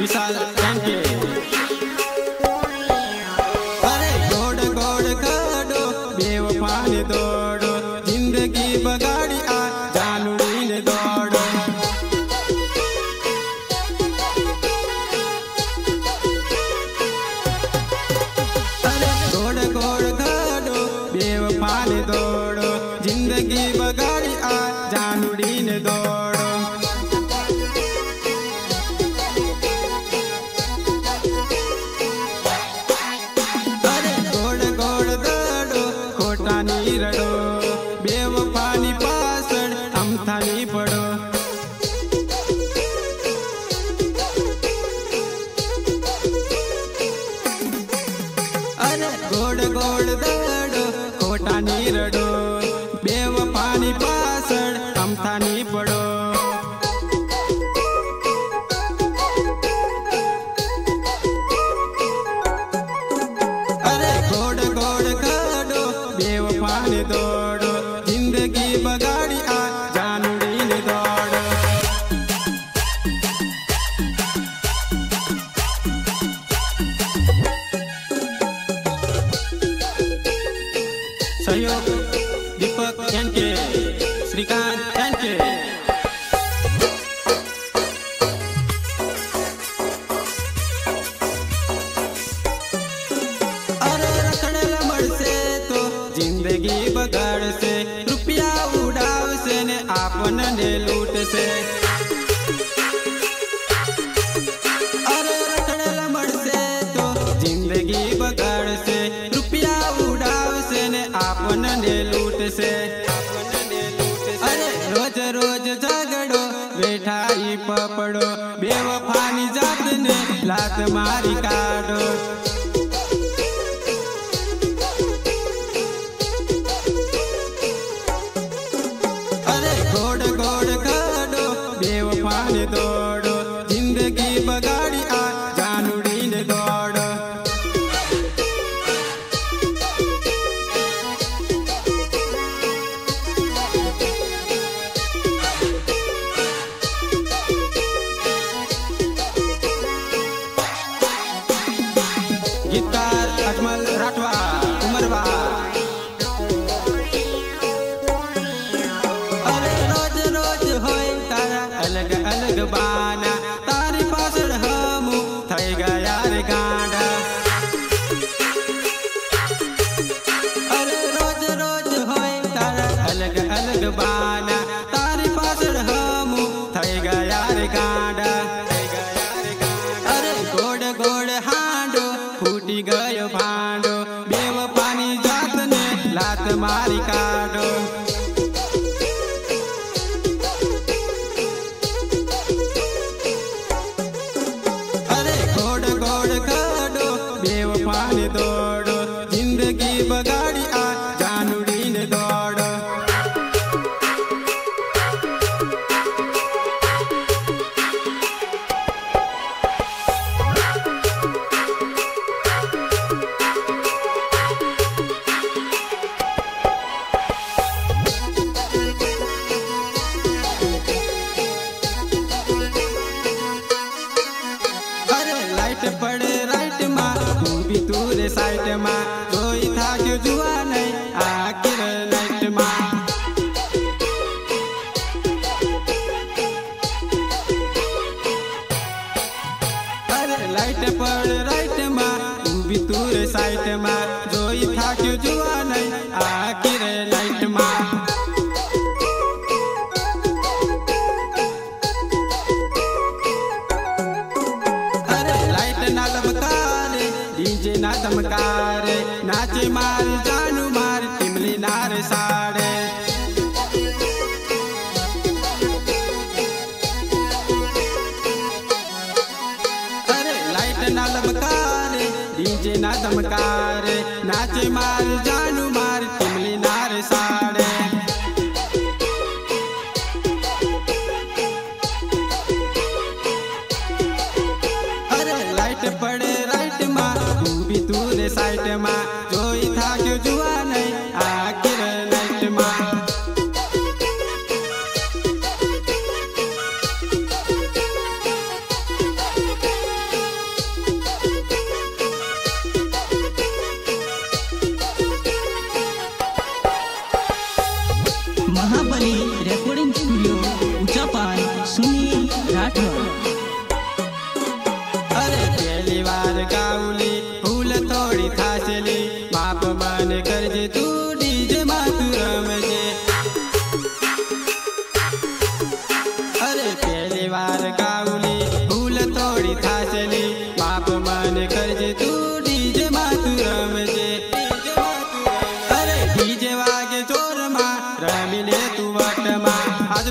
Bisa. थाली पड़ो। Thank you तो ज़िंदगी बगाड़ से रुपया उड़ाव से ने आपन ने लूट से। રોજ રોજ ઝઘડો બેઠાઈ પપડો બેવફાની જાતને લાત મારી કાઢો. Yeah, mind. चमकार, नाचे मार जानू मार तिमली नार साड़े। अरे लाइट ना लबकार, डीजे ना चमकार नाचे मार जानू side them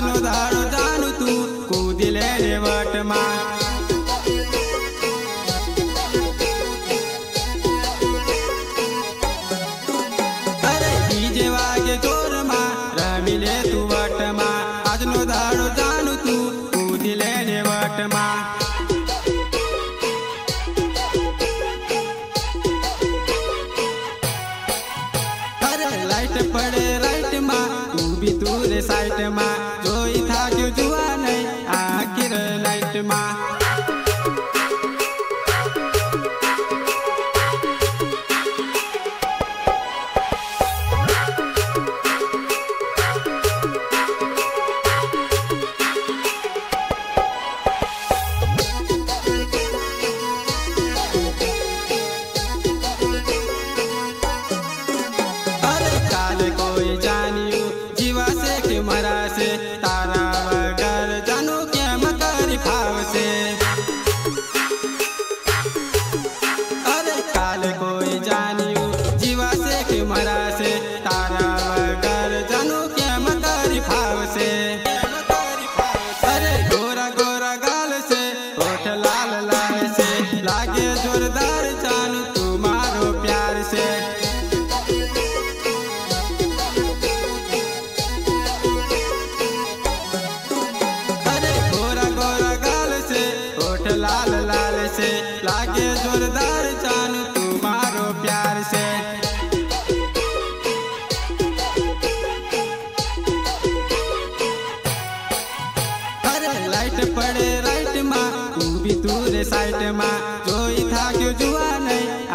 não dá hora લાઈટમાં. જોઈ થાક્યું જુવા નહીં આ કિરણ લાઈટમાં. 大 લાઈટ પડે રાઈટમાં. તું બી તું રે સાઈટમાં. જોઈ થાક્યું જુવા નહીં